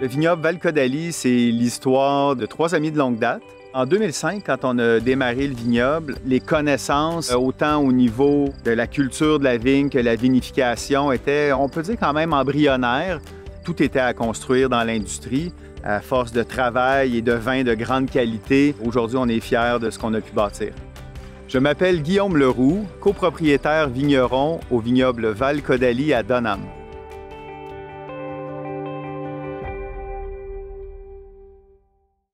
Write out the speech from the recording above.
Le vignoble val c'est l'histoire de trois amis de longue date. En 2005, quand on a démarré le vignoble, les connaissances, euh, autant au niveau de la culture de la vigne que la vinification, étaient, on peut dire, quand même embryonnaires. Tout était à construire dans l'industrie. À force de travail et de vin de grande qualité, aujourd'hui, on est fiers de ce qu'on a pu bâtir. Je m'appelle Guillaume Leroux, copropriétaire vigneron au vignoble Val Caudalie à Donham.